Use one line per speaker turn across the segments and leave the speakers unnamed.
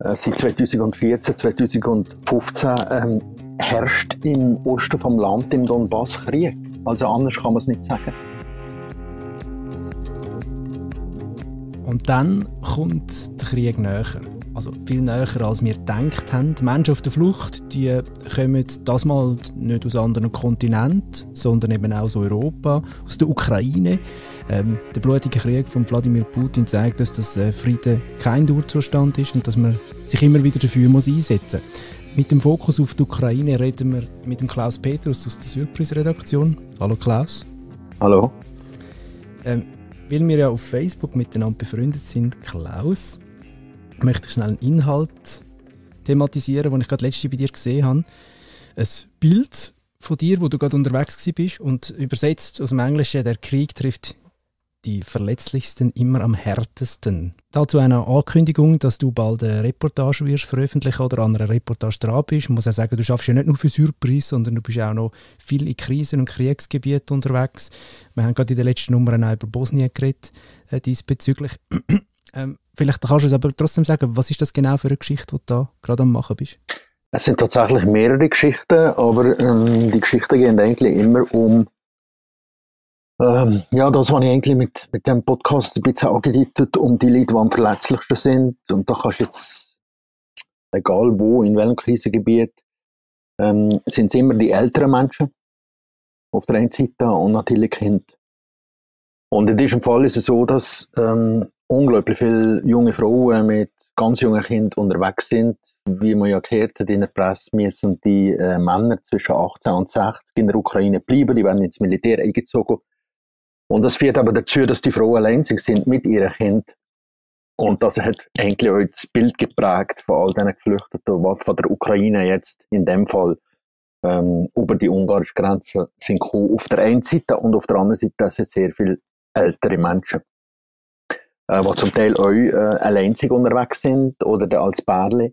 Äh, seit 2014, 2015 ähm, herrscht im Osten vom Land, im Donbass, Krieg. Also anders kann man es nicht sagen.
Und dann kommt der Krieg näher. Also viel näher, als wir gedacht haben. Die Menschen auf der Flucht, die kommen das mal nicht aus anderen Kontinenten, sondern eben auch aus Europa, aus der Ukraine. Ähm, der blutige Krieg von Wladimir Putin zeigt, dass das äh, Frieden kein Dauerzustand ist und dass man sich immer wieder dafür muss einsetzen muss. Mit dem Fokus auf die Ukraine reden wir mit dem Klaus Petrus aus der Surprise-Redaktion. Hallo Klaus.
Hallo.
Ähm, weil wir ja auf Facebook miteinander befreundet sind, Klaus, möchte ich schnell einen Inhalt thematisieren, den ich gerade letzte bei dir gesehen habe. Ein Bild von dir, wo du gerade unterwegs bist und übersetzt aus dem Englischen, der Krieg trifft die Verletzlichsten immer am härtesten. Dazu eine Ankündigung, dass du bald eine Reportage wirst veröffentlichen oder an einer Reportage dran bist. Ich muss auch sagen, du schaffst ja nicht nur für Surprise, sondern du bist auch noch viel in Krisen- und Kriegsgebieten unterwegs. Wir haben gerade in den letzten Nummern auch über Bosnien geredet, äh, diesbezüglich. ähm, vielleicht kannst du uns aber trotzdem sagen, was ist das genau für eine Geschichte, die du da gerade am machen bist?
Es sind tatsächlich mehrere Geschichten, aber ähm, die Geschichten gehen eigentlich immer um ähm, ja, das habe ich eigentlich mit, mit dem Podcast ein bisschen angedeutet, um die Leute, die am verletzlichsten sind. Und da kannst du jetzt, egal wo, in welchem Krisengebiet, ähm, sind es immer die älteren Menschen auf der einen Seite und natürlich Kinder. Und in diesem Fall ist es so, dass ähm, unglaublich viele junge Frauen mit ganz jungen Kindern unterwegs sind. Wie man ja gehört hat in der Presse, müssen die äh, Männer zwischen 18 und 60 in der Ukraine bleiben. Die werden ins Militär eingezogen und das führt aber dazu, dass die Frauen allein sind mit ihrem Kind. Und das hat eigentlich auch das Bild geprägt von all diesen Geflüchteten, die von der Ukraine jetzt in dem Fall ähm, über die ungarische Grenze sind gekommen. Auf der einen Seite und auf der anderen Seite sind sehr viele ältere Menschen, äh, die zum Teil auch äh, alleinzig unterwegs sind oder als Pärchen.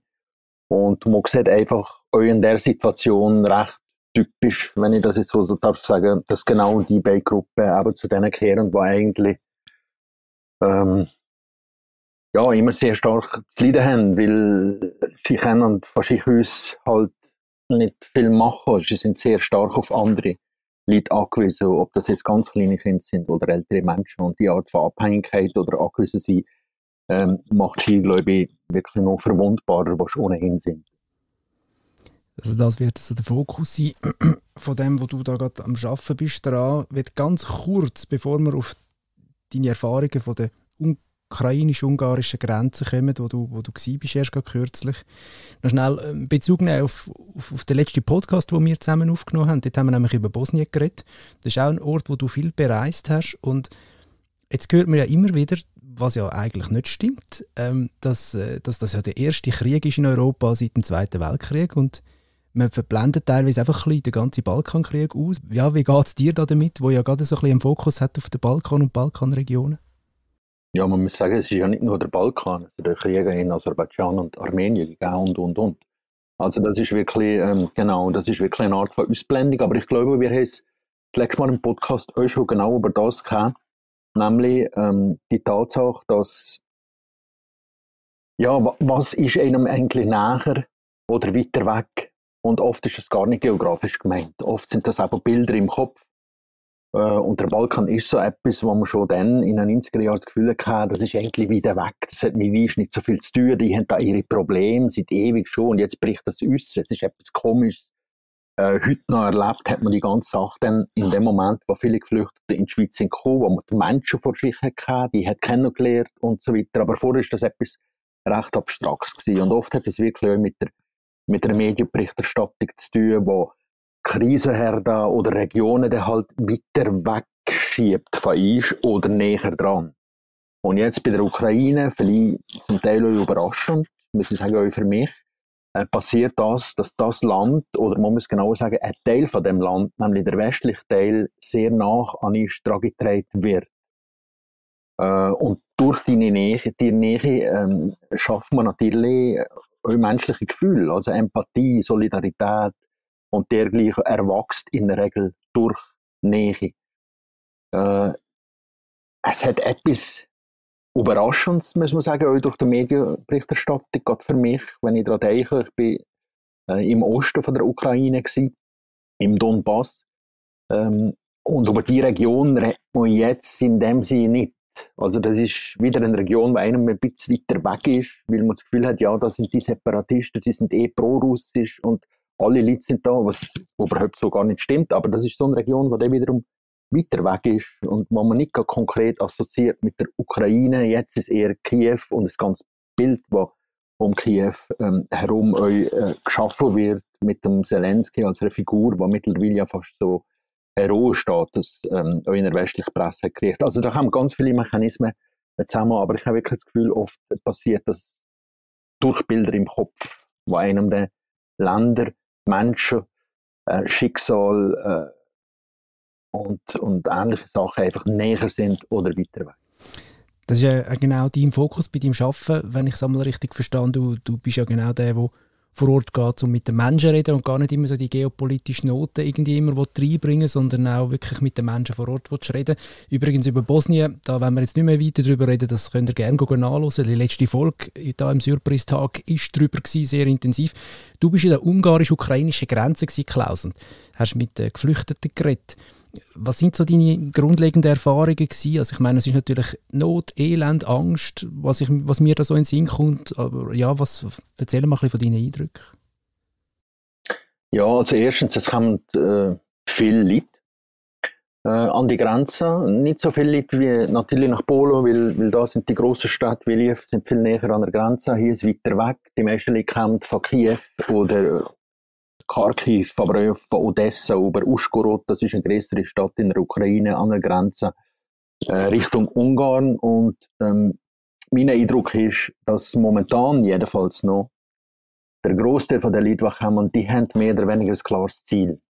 Und man sieht einfach auch in der Situation recht typisch, wenn ich das jetzt so darf sagen, dass genau die beiden Gruppen aber zu denen gehören, die eigentlich ähm, ja, immer sehr stark zu leiden haben, weil sie können von sich aus halt nicht viel machen. Sie sind sehr stark auf andere Leute angewiesen, ob das jetzt ganz kleine Kinder sind oder ältere Menschen. Und die Art von Abhängigkeit oder angewiesen sein, ähm, macht sie, glaube ich, wirklich noch verwundbarer, was ohnehin sind.
Also das wird also der Fokus sein von dem, wo du da gerade am Arbeiten bist, daran wird ganz kurz, bevor wir auf deine Erfahrungen von der ukrainisch-ungarischen Grenze kommen, wo du, wo du bist, erst kürzlich, noch schnell ähm, Bezug nehmen auf, auf, auf den letzten Podcast, den wir zusammen aufgenommen haben. Dort haben wir nämlich über Bosnien geredet. Das ist auch ein Ort, wo du viel bereist hast und jetzt hört man ja immer wieder, was ja eigentlich nicht stimmt, ähm, dass, äh, dass das ja der erste Krieg ist in Europa seit dem Zweiten Weltkrieg und man verblendet teilweise einfach ein den ganzen Balkankrieg aus. Ja, wie geht es dir da damit, wo ja gerade so ein bisschen einen Fokus hat auf den Balkan und Balkanregionen?
Ja, man muss sagen, es ist ja nicht nur der Balkan, es ist der Krieg in Aserbaidschan und Armenien und, und, und. Also das ist wirklich, ähm, genau, das ist wirklich eine Art von Ausblendung, aber ich glaube, wir haben es letztes Mal im Podcast auch schon genau über das gehabt, nämlich ähm, die Tatsache, dass ja, was ist einem eigentlich näher oder weiter weg und oft ist es gar nicht geografisch gemeint. Oft sind das einfach Bilder im Kopf. Äh, und der Balkan ist so etwas, wo man schon dann in den 90er Jahren das Gefühl hatte, das ist eigentlich wieder weg. Das hat mit Weiss nicht so viel zu tun. Die haben da ihre Probleme seit ewig schon und jetzt bricht das aus. Es ist etwas Komisches. Äh, heute noch erlebt hat man die ganze Sache dann in dem Moment, wo viele Geflüchtete in die Schweiz sind gekommen, wo man die Menschen vor sich hatte, die hat kennengelernt und so weiter. Aber vorher ist das etwas recht Abstraktes gewesen. Und oft hat es wirklich auch mit der mit einer Medienberichterstattung zu tun, wo Krisenherde oder Regionen dann halt weiter wegschiebt von uns oder näher dran. Und jetzt bei der Ukraine, vielleicht zum Teil auch überraschend, muss ich sagen, auch für mich, äh, passiert das, dass das Land, oder man muss genau sagen, ein Teil von dem Land, nämlich der westliche Teil, sehr nach an uns getragen wird. Äh, und durch die Nähe, die Nähe ähm, schafft man natürlich menschliche Gefühle, also Empathie, Solidarität und dergleichen erwachst in der Regel durch Nähe. Äh, es hat etwas überraschend, muss man sagen, auch durch die Medienberichterstattung, gerade für mich, wenn ich daran denke, ich bin äh, im Osten von der Ukraine gewesen, im Donbass. Ähm, und über die Region redet man jetzt in dem Sinne nicht. Also das ist wieder eine Region, die einem ein bisschen weiter weg ist, weil man das Gefühl hat, ja, das sind die Separatisten, die sind eh pro-russisch und alle Leute sind da, was überhaupt so gar nicht stimmt. Aber das ist so eine Region, die dann wiederum weiter weg ist und wo man nicht konkret assoziiert mit der Ukraine. Jetzt ist eher Kiew und das ganze Bild, das um Kiew ähm, herum euch, äh, geschaffen wird mit dem Zelensky als eine Figur, die mittlerweile ja fast so Hero-Status ähm, in der westlichen Presse gekriegt. Also da haben ganz viele Mechanismen zusammen, aber ich habe wirklich das Gefühl, oft passiert das durch Bilder im Kopf, wo einem der Länder, Menschen, äh, Schicksal äh, und, und ähnliche Sachen einfach näher sind oder weiter weg.
Das ist ja genau dein Fokus bei deinem Arbeiten, wenn ich es einmal richtig verstanden du, du bist ja genau der, der vor Ort geht, um mit den Menschen zu reden und gar nicht immer so die geopolitischen Noten irgendwie immer reinbringen sondern auch wirklich mit den Menschen vor Ort zu reden. Übrigens über Bosnien, da wollen wir jetzt nicht mehr weiter darüber reden, das könnt ihr gerne nachlesen. Die letzte Folge hier im Surprise-Tag war darüber, gewesen, sehr intensiv. Du bist in der ungarisch-ukrainischen Grenze, Klaus, und hast mit den Geflüchteten geredet. Was sind so deine grundlegenden Erfahrungen gewesen? Also ich meine, es ist natürlich Not, Elend, Angst, was, ich, was mir da so in den Sinn kommt. Aber ja, was, erzähl mal ein von deinen Eindrücken.
Ja, also erstens, es kommen äh, viele Leute äh, an die Grenze. Nicht so viele Leute wie natürlich nach Polo, weil, weil da sind die grossen Städte wie Lviv sind viel näher an der Grenze. Hier ist weiter weg. Die meisten Leute kommen von Kiew oder Kharkiv, aber auch von Odessa über Uschgorod, das ist eine größere Stadt in der Ukraine an der Grenze, äh, Richtung Ungarn. Und ähm, mein Eindruck ist, dass momentan jedenfalls noch der Großteil der Leute, die kommen, die haben mehr oder weniger ein klares Ziel.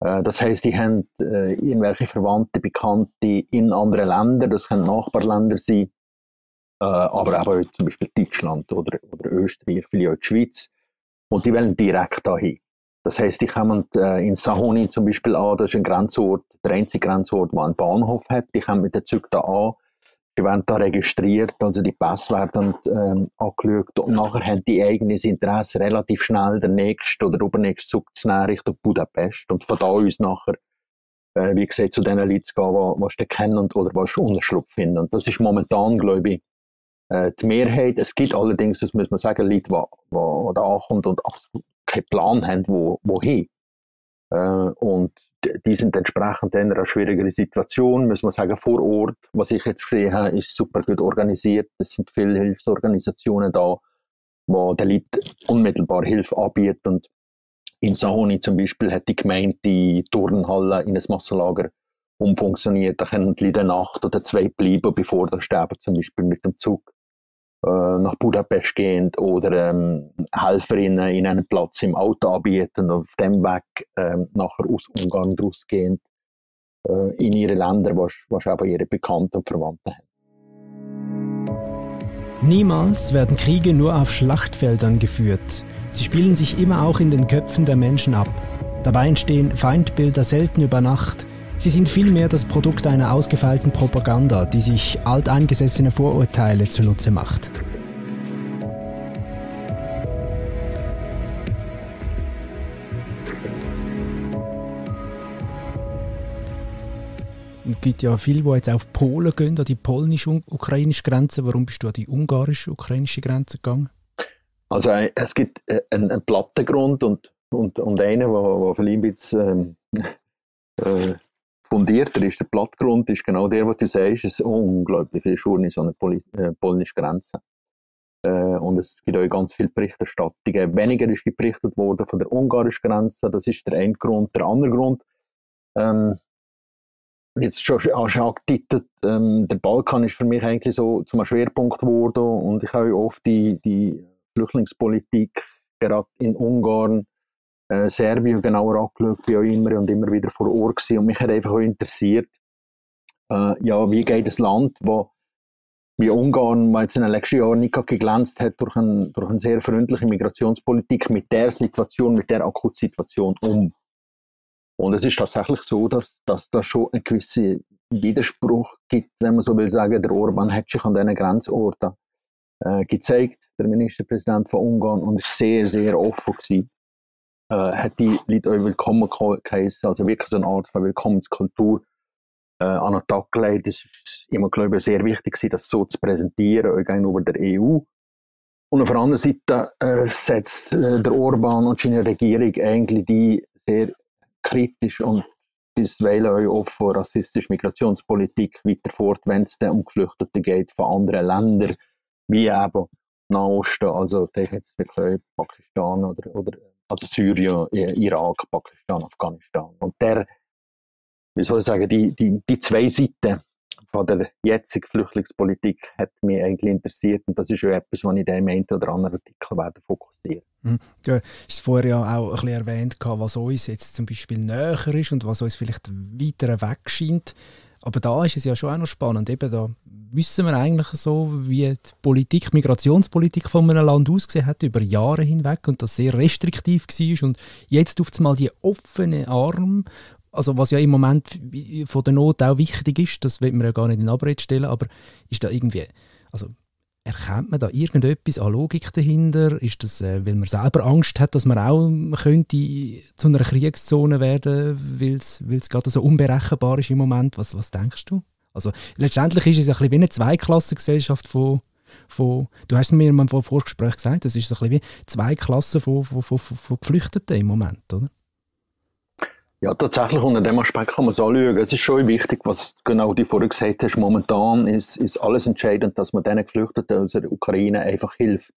Äh, das heißt, die haben äh, irgendwelche Verwandte, Bekannte in anderen Ländern, das können Nachbarländer sein, äh, aber auch zum Beispiel Deutschland oder, oder Österreich, vielleicht auch die Schweiz. Und die wollen direkt dahin. Das heißt, die kommen äh, in Sahoni zum Beispiel an, das ist ein Grenzort, der einzige Grenzort, der einen Bahnhof hat. Die kommen mit den Zügen da an, die werden da registriert, also die Pässe werden ähm, angeschaut und nachher haben die eigenes Interesse, relativ schnell den nächsten oder übernächsten Zug zu nehmen Richtung Budapest und von da aus nachher, äh, wie gesagt, zu den Leuten zu gehen, was sie kennen oder sie Unterschlupf finden. Und das ist momentan, glaube ich, äh, die Mehrheit. Es gibt allerdings, das muss man sagen, Leute, die, da ankommen und keinen Plan haben, wo, wohin. Äh, und die sind entsprechend in einer schwierigeren Situation, muss man sagen, vor Ort. Was ich jetzt gesehen habe, ist super gut organisiert. Es sind viele Hilfsorganisationen da, die den Leuten unmittelbar Hilfe anbieten. Und in Sahoni zum Beispiel hat die Gemeinde die Turnhalle in ein Massenlager umfunktioniert. Da können die Leute eine Nacht oder zwei bleiben, bevor sie sterben, zum Beispiel mit dem Zug. Äh, nach Budapest gehend oder ähm, Helferinnen in einen Platz im Auto anbieten und auf dem Weg ähm, nachher aus Ungarn rausgehend äh, in ihre Länder, was, was ihre Bekannten und Verwandten haben.
Niemals werden Kriege nur auf Schlachtfeldern geführt. Sie spielen sich immer auch in den Köpfen der Menschen ab. Dabei entstehen Feindbilder selten über Nacht, Sie sind vielmehr das Produkt einer ausgefeilten Propaganda, die sich alteingesessene Vorurteile zunutze macht. Es gibt ja viele, die jetzt auf Polen gehen, an die polnisch-ukrainische Grenze. Warum bist du an die ungarisch-ukrainische Grenze gegangen?
Also äh, es gibt äh, einen, einen Plattengrund und, und, und einen, der vielleicht ein bisschen ähm, äh, fundierter ist. Der Plattgrund ist genau der, was du sagst. Es ist unglaublich viel Schuhe in so einer Poli äh, polnischen Grenze. Äh, und es gibt auch ganz viele Berichterstattungen. Weniger ist berichtet worden von der ungarischen Grenze. Das ist der eine Grund. Der andere Grund, ähm, jetzt schon, schon angetitelt, ähm, der Balkan ist für mich eigentlich so zum Schwerpunkt geworden und ich habe oft die, die Flüchtlingspolitik gerade in Ungarn äh, Serbien genauer angeschaut, bin auch immer und immer wieder vor Ort gewesen. und mich hat einfach auch interessiert, äh, ja, wie geht ein Land, wo wie Ungarn, jetzt in den letzten Jahren nicht geglänzt hat durch, ein, durch eine sehr freundliche Migrationspolitik mit der Situation, mit der Akutsituation um. Und es ist tatsächlich so, dass, dass da schon eine gewisse Widerspruch gibt, wenn man so will sagen. Der Orban hat sich an diesen Grenzorten äh, gezeigt, der Ministerpräsident von Ungarn, und ist sehr, sehr offen gewesen. Äh, hat die Leute auch willkommen geheißen, also wirklich so eine Art von Willkommenskultur äh, an den Tag gelegt. Es ist immer, glaube ich, sehr wichtig das so zu präsentieren, auch gegenüber der EU. Und auf der anderen Seite äh, setzt äh, der Orban und seine Regierung eigentlich die sehr kritisch und bisweilen auch von rassistischer Migrationspolitik weiter fort, wenn es dann um Geflüchtete geht von anderen Ländern, wie eben Nahosten, also jetzt wirklich Pakistan oder, oder also Syrien, Irak, Pakistan, Afghanistan. Und der, wie soll ich sagen, die, die, die zwei Seiten von der jetzigen Flüchtlingspolitik hat mich eigentlich interessiert und das ist ja etwas, was ich in dem einen oder anderen Artikel werde fokussieren
mhm. Du hast vorher ja auch ein bisschen erwähnt, was uns jetzt zum Beispiel näher ist und was uns vielleicht weiter weg scheint. Aber da ist es ja schon auch noch spannend. Eben da wissen wir eigentlich so, wie die Politik, Migrationspolitik von einem Land ausgesehen hat über Jahre hinweg und das sehr restriktiv war. Und jetzt auf einmal die offene Arm also was ja im Moment von der Not auch wichtig ist, das will man ja gar nicht in Abrede stellen, aber ist da irgendwie, also erkennt man da irgendetwas an Logik dahinter? Ist das, äh, weil man selber Angst hat, dass man auch könnte zu einer Kriegszone werden, weil es gerade so unberechenbar ist im Moment? Was, was denkst du? Also letztendlich ist es ein bisschen wie eine Zweiklassengesellschaft von, von, du hast mir im Vorgespräch gesagt, das ist ein bisschen wie zwei Klassen von, von, von, von Geflüchteten im Moment, oder?
Ja, tatsächlich unter dem Aspekt kann man es anschauen. Es ist schon wichtig, was genau du vorher gesagt hast. Momentan ist, ist alles entscheidend, dass man diesen Geflüchteten aus der Ukraine einfach hilft.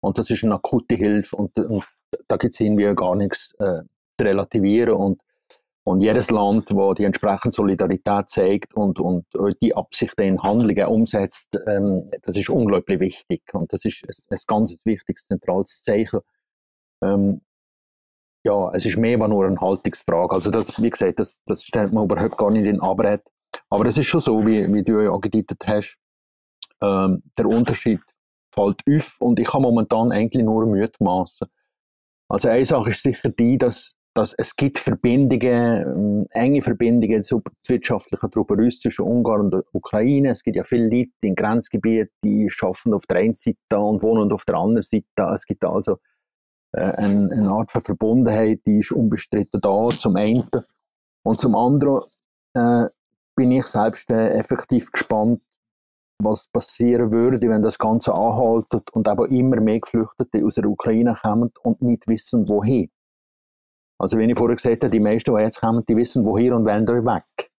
Und das ist eine akute Hilfe und, und da gibt es irgendwie gar nichts äh, zu relativieren. Und, und jedes Land, das die entsprechende Solidarität zeigt und, und die Absichten in Handlungen umsetzt, ähm, das ist unglaublich wichtig. Und das ist ein, ein ganz wichtiges, zentrales Zeichen. Ähm, ja, es ist mehr als nur eine Haltungsfrage. Also das, wie gesagt, das, das stellt man überhaupt gar nicht in Abrede. Aber es ist schon so, wie, wie du ja angedeutet hast, ähm, der Unterschied fällt auf und ich kann momentan eigentlich nur Mühe maßen. Also eine Sache ist sicher die, dass, dass es gibt Verbindungen, äh, enge Verbindungen zu wirtschaftlichen Truppen zwischen Ungarn und der Ukraine. Es gibt ja viele Leute in Grenzgebieten, die schaffen auf der einen Seite und wohnen auf der anderen Seite. Es gibt also eine, eine, Art von Verbundenheit, die ist unbestritten da, zum einen. Und zum anderen äh, bin ich selbst äh, effektiv gespannt, was passieren würde, wenn das Ganze anhaltet und aber immer mehr Geflüchtete aus der Ukraine kommen und nicht wissen, wohin. Also wie ich vorher gesagt habe, die meisten, die jetzt kommen, die wissen, wohin und wollen weg.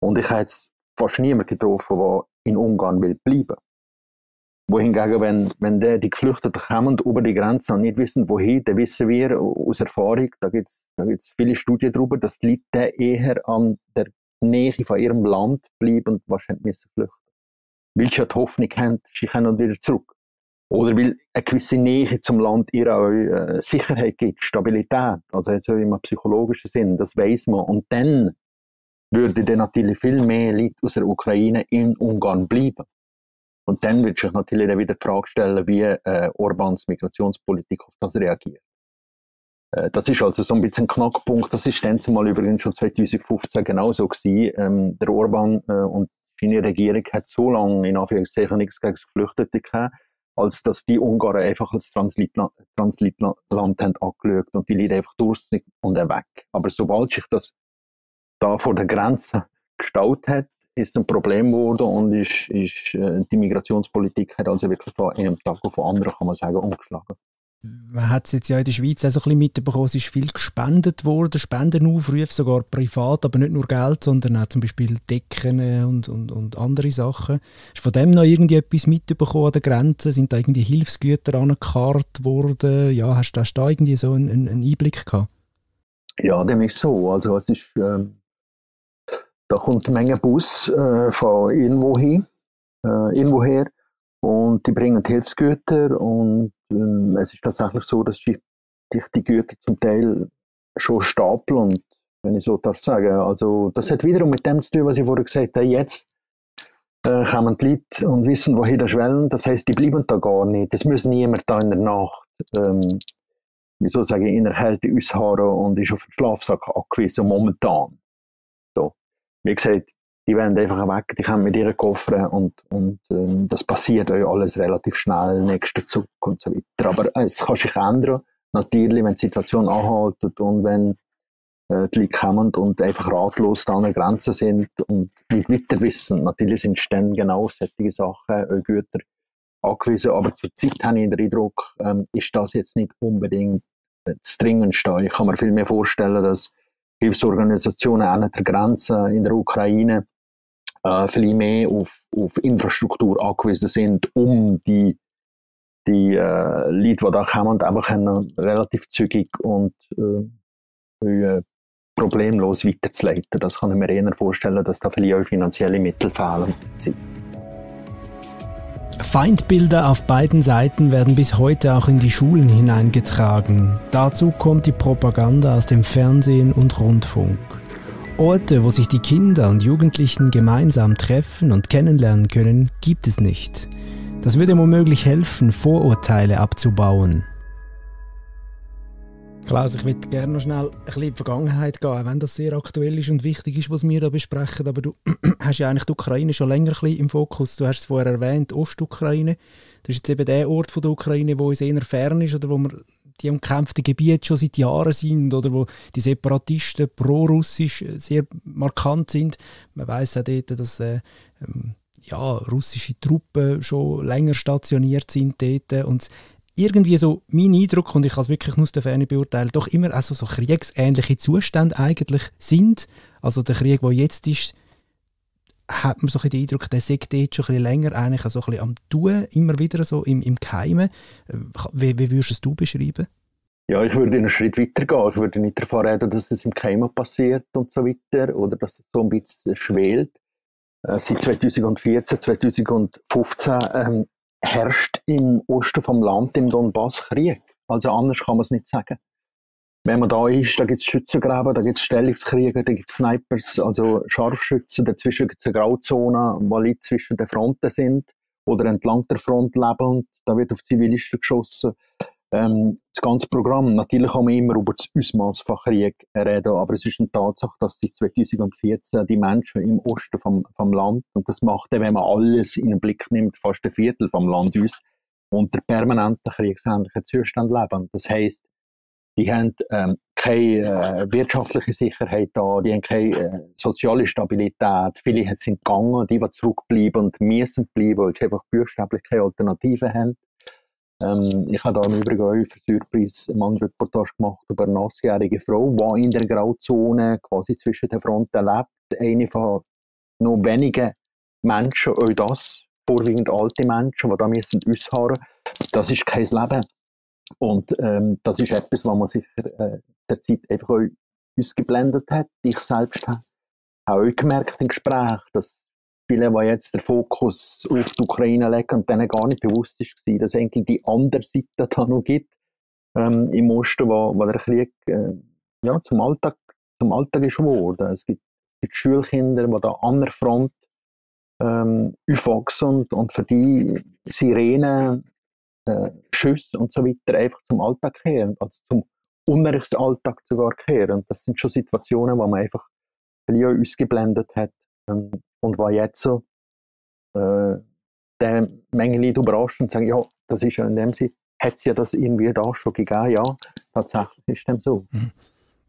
Und ich habe jetzt fast niemanden getroffen, der in Ungarn will bleiben wohingegen, wenn, wenn der, die Geflüchteten kommen über die Grenze und nicht wissen, wohin, dann wissen wir aus Erfahrung, da gibt es da gibt's viele Studien darüber, dass die Leute eher an der Nähe von ihrem Land bleiben und wahrscheinlich müssen flüchten. Weil sie ja die Hoffnung haben, sie können wieder zurück. Oder weil eine gewisse Nähe zum Land ihr auch äh, Sicherheit gibt, Stabilität, also jetzt im psychologischen Sinn, das weiß man. Und dann würde dann natürlich viel mehr Leute aus der Ukraine in Ungarn bleiben. Und dann wird sich natürlich dann wieder die Frage stellen, wie äh, Orbans Migrationspolitik auf das reagiert. Äh, das ist also so ein bisschen ein Knackpunkt. Das ist dann zumal übrigens schon 2015 genauso gewesen. Ähm, der Orban äh, und seine Regierung hat so lange in Anführungszeichen nichts gegen Geflüchtete gehabt, als dass die Ungarn einfach als Transitland, Transitland haben angeschaut und die Leute einfach durch und weg. Aber sobald sich das da vor der Grenze gestaut hat, ist ein Problem geworden und ist, ist, äh, die Migrationspolitik hat also wirklich von einem Tag auf den anderen, kann man sagen, umgeschlagen.
Man hat es jetzt ja in der Schweiz auch so ein bisschen mitbekommen, es ist viel gespendet worden, Spendenaufrufe, sogar privat, aber nicht nur Geld, sondern auch zum Beispiel Decken und, und, und andere Sachen. Hast du von dem noch irgendwie etwas mitbekommen an der Grenze? Sind da irgendwie Hilfsgüter angekarrt worden? Ja, hast, hast du da irgendwie so einen, einen Einblick gehabt?
Ja, dem ist so. Also es ist... Ähm da kommt eine Menge Bus äh, von irgendwo hin, äh, irgendwo her und die bringen Hilfsgüter und ähm, es ist tatsächlich so, dass sich die, die Güter zum Teil schon stapeln und wenn ich so darf sagen, also das hat wiederum mit dem zu tun, was ich vorher gesagt habe, jetzt äh, kommen die Leute und wissen, wohin das wollen, das heißt, die bleiben da gar nicht, es muss niemand da in der Nacht ähm, wie soll ich in der Kälte ausharren und ist auf den Schlafsack angewiesen momentan wie gesagt, die werden einfach weg, die kommen mit ihren Koffern und, und ähm, das passiert euch alles relativ schnell, nächster Zug und so weiter. Aber es kann sich ändern, natürlich, wenn die Situation anhaltet und wenn äh, die Leute kommen und einfach ratlos da an der Grenze sind und nicht weiter wissen. Natürlich sind dann genau auf solche Sachen, äh, Güter angewiesen, aber zurzeit habe ich den Eindruck, ähm, ist das jetzt nicht unbedingt das Dringendste. Ich kann mir viel mehr vorstellen, dass Hilfsorganisationen an der Grenze in der Ukraine äh, viel mehr auf, auf Infrastruktur angewiesen sind, um die, die äh, Leute, die da kommen, einfach relativ zügig und äh, problemlos weiterzuleiten. Das kann ich mir eher vorstellen, dass da vielleicht auch finanzielle Mittel fehlen.
Feindbilder auf beiden Seiten werden bis heute auch in die Schulen hineingetragen. Dazu kommt die Propaganda aus dem Fernsehen und Rundfunk. Orte, wo sich die Kinder und Jugendlichen gemeinsam treffen und kennenlernen können, gibt es nicht. Das würde womöglich helfen, Vorurteile abzubauen. Klaus, ich würde gerne noch schnell ein bisschen in die Vergangenheit gehen, auch wenn das sehr aktuell ist und wichtig ist, was wir da besprechen. Aber du hast ja eigentlich die Ukraine schon länger ein bisschen im Fokus. Du hast es vorher erwähnt, Ostukraine. Das ist jetzt eben der Ort von der Ukraine, wo uns eher fern ist oder wo wir die umkämpften Gebiete schon seit Jahren sind oder wo die Separatisten pro-russisch sehr markant sind. Man weiß auch dort, dass äh, ähm, ja, russische Truppen schon länger stationiert sind dort und irgendwie so mein Eindruck, und ich kann es wirklich nur aus der Ferne beurteilen, doch immer also so kriegsähnliche Zustände eigentlich sind. Also der Krieg, der jetzt ist, hat man so ein den Eindruck, der sagt dort schon ein bisschen länger eigentlich so ein bisschen am Tun, immer wieder so im, im Geheimen. Wie, wie würdest du es beschreiben?
Ja, ich würde einen Schritt weiter gehen. Ich würde nicht davon reden, dass es im Geheimen passiert und so weiter oder dass es so ein bisschen schwelt. Äh, seit 2014, 2015 ähm, herrscht im Osten vom Land, im Donbass, Krieg. Also anders kann man es nicht sagen. Wenn man da ist, da gibt es Schützengräben, da gibt es Stellungskriege, da gibt es Snipers, also Scharfschützen, dazwischen gibt es eine Grauzone, wo Leute zwischen den Fronten sind oder entlang der Front leben, da wird auf Zivilisten geschossen ähm, das ganze Programm. Natürlich kann man immer über das Ausmaß von Krieg reden, aber es ist eine Tatsache, dass seit 2014 die Menschen im Osten vom, vom Land, und das macht, wenn man alles in den Blick nimmt, fast ein Viertel vom Land uns, unter permanenten kriegsähnlichen Zuständen leben. Das heisst, die haben ähm, keine äh, wirtschaftliche Sicherheit da, die haben keine äh, soziale Stabilität. Viele sind gegangen, die, die zurückbleiben und müssen bleiben, weil sie einfach buchstäblich keine Alternative haben. Ähm, ich habe da im Übrigen auch für Surprise eine Reportage gemacht über eine achtjährige Frau, die in der Grauzone quasi zwischen den Fronten lebt. Eine von noch wenigen Menschen, auch das, vorwiegend alte Menschen, die da müssen ausharren Das ist kein Leben. Und ähm, das ist etwas, was man sicher äh, Zeit einfach auch ausgeblendet hat. Ich selbst habe auch gemerkt im Gespräch, dass viele, die jetzt den Fokus auf die Ukraine legen und denen gar nicht bewusst war, dass es eigentlich die andere Seite da noch gibt, ähm, im Osten, wo, wo der Krieg äh, ja, zum, Alltag, zum Alltag ist geworden. Es gibt, gibt Schulkinder, die da an der Front ähm, aufwachsen und, und für die Sirenen, äh, Schüsse und so weiter einfach zum Alltag kehren, also zum Unrechtsalltag sogar kehren. Und das sind schon Situationen, wo man einfach ein ausgeblendet hat. Ähm, und war jetzt so, äh, der Menge Leute überrascht und sagen, ja, das ist ja in dem Sinne, hat es ja das irgendwie da schon gegeben, ja, tatsächlich ist dem so. Mhm.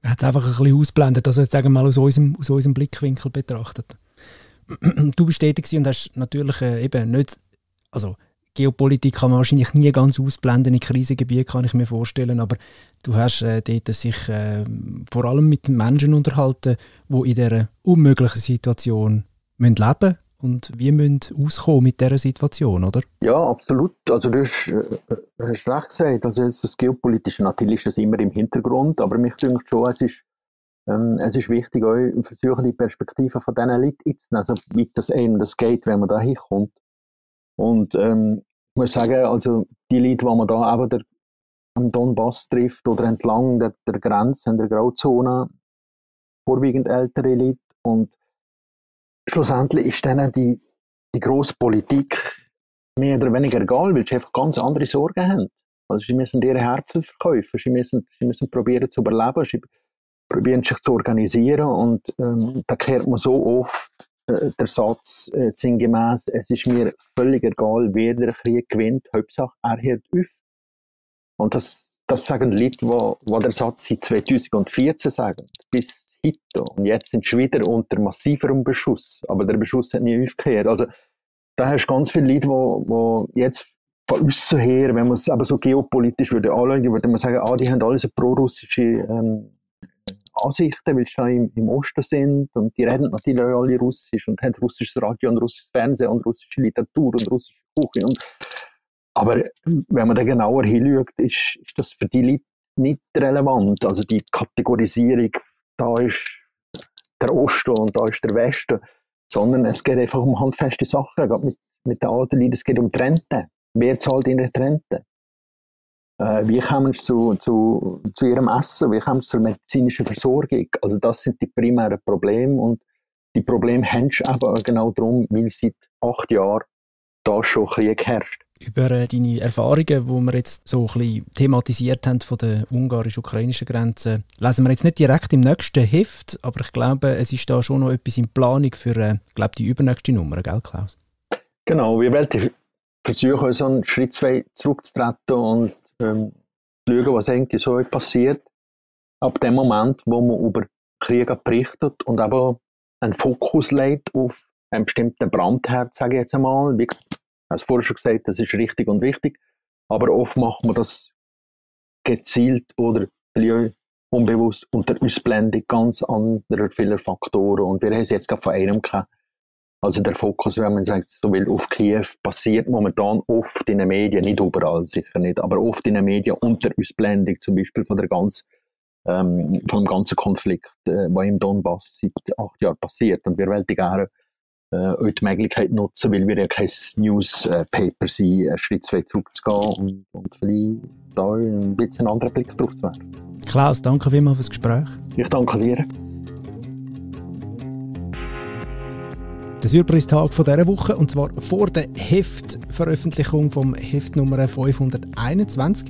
Er hat einfach ein bisschen ausblendet, also jetzt sagen wir mal aus unserem, aus unserem Blickwinkel betrachtet. du bist tätig und hast natürlich äh, eben nicht, also Geopolitik kann man wahrscheinlich nie ganz ausblenden in Krisengebieten, kann ich mir vorstellen, aber du hast äh, dort sich äh, vor allem mit Menschen unterhalten, die in dieser unmöglichen Situation müssen leben und wir müssen auskommen mit dieser Situation, oder?
Ja, absolut. Also du hast, äh, hast recht gesagt, also das Geopolitische, natürlich ist das immer im Hintergrund, aber mich denkt schon, es ist, ähm, es ist wichtig, auch versuchen, die Perspektive von diesen Leuten einzunehmen, also wie das eben das geht, wenn man da hinkommt. Und ähm, ich muss sagen, also die Leute, die man da eben der, am Donbass trifft oder entlang der, der Grenze, in der Grauzone, vorwiegend ältere Leute und schlussendlich ist denen die, die grosse Politik mehr oder weniger egal, weil sie einfach ganz andere Sorgen haben. Also sie müssen ihre Herzen verkaufen, sie müssen, sie müssen probieren zu überleben, sie probieren sich zu organisieren und ähm, da kehrt man so oft der Satz äh, sinngemäß, es ist mir völlig egal, wer der Krieg gewinnt, Hauptsache er hört auf. Und das, das sagen Leute, die, die den Satz seit 2014 sagen, bis heute. Und jetzt sind sie wieder unter massiverem Beschuss. Aber der Beschuss hat nie aufgehört. Also, da hast du ganz viele Leute, die, die jetzt von außen her, wenn man es aber so geopolitisch würde anschauen, würde man sagen, ah, die haben alle so pro-russische ähm, Ansichten, weil sie da im, im, Osten sind und die reden natürlich alle Russisch und haben russisches Radio und russisches Fernsehen und russische Literatur und russische Küche. Und, aber wenn man da genauer hinschaut, ist, ist das für die Leute nicht relevant. Also die Kategorisierung, da ist der Osten und da ist der Westen, sondern es geht einfach um handfeste Sachen. Gerade mit, mit den Leuten, es geht um Trente. Wer zahlt ihre Rente? Äh, wie kommen sie zu, zu, zu ihrem Essen? Wie kommen sie zur medizinischen Versorgung? Also das sind die primären Probleme und die Probleme haben sie aber genau darum, weil seit acht Jahren da schon Krieg herrscht.
Über äh, deine Erfahrungen, die wir jetzt so ein bisschen thematisiert haben von der ungarisch-ukrainischen Grenze, lesen wir jetzt nicht direkt im nächsten Heft, aber ich glaube, es ist da schon noch etwas in Planung für äh, glaube die übernächste Nummer, gell Klaus?
Genau, wir werden versuchen, so einen Schritt zwei zurückzutreten und ähm, schauen, was eigentlich so passiert. Ab dem Moment, wo man über Kriege berichtet und aber einen Fokus legt auf einen bestimmten Brandherd, sage ich jetzt einmal. Wie hast vorher schon gesagt, das ist richtig und wichtig. Aber oft macht man das gezielt oder unbewusst unter Ausblendung ganz anderer vieler Faktoren. Und wir haben es jetzt gerade von einem gehabt, also der Fokus, wenn man sagt, so will auf Kiew, passiert momentan oft in den Medien, nicht überall sicher nicht, aber oft in den Medien unter Ausblendung zum Beispiel von der ganz, ähm, von dem ganzen Konflikt, äh, der im Donbass seit acht Jahren passiert. Und wir wollen gerne äh, die Möglichkeit nutzen, weil wir ja kein Newspaper sind, einen Schritt zwei zurückzugehen und, und vielleicht da ein bisschen einen anderen Blick drauf zu werfen.
Klaus, danke vielmals für das Gespräch.
Ich danke dir.
Der Surprise-Tag von dieser Woche, und zwar vor der Heftveröffentlichung vom Heft Nummer 521.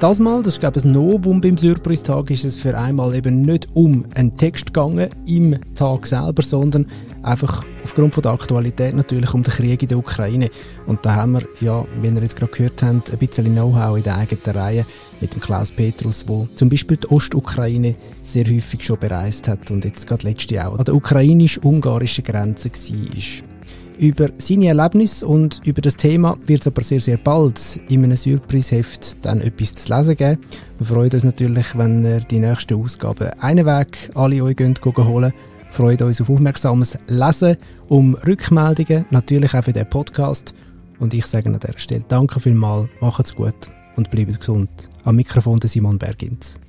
Das Mal, das ist ich ein Novum beim Surprise-Tag, ist es für einmal eben nicht um einen Text gegangen im Tag selber, sondern einfach aufgrund von der Aktualität natürlich um den Krieg in der Ukraine. Und da haben wir, ja, wie ihr jetzt gerade gehört habt, ein bisschen Know-how in der eigenen Reihe mit dem Klaus Petrus, wo zum Beispiel die Ostukraine sehr häufig schon bereist hat und jetzt gerade letzte auch an der ukrainisch-ungarischen Grenze war. Über seine Erlebnisse und über das Thema wird es aber sehr, sehr bald in einem Surprise-Heft dann etwas zu lesen geben. Wir freuen uns natürlich, wenn ihr die nächsten Ausgaben einen Weg alle euch holen könnt freuen uns auf aufmerksames Lesen, um Rückmeldungen, natürlich auch für den Podcast. Und ich sage an dieser Stelle Danke vielmals, macht's gut und bleibt gesund. Am Mikrofon der Simon Bergins.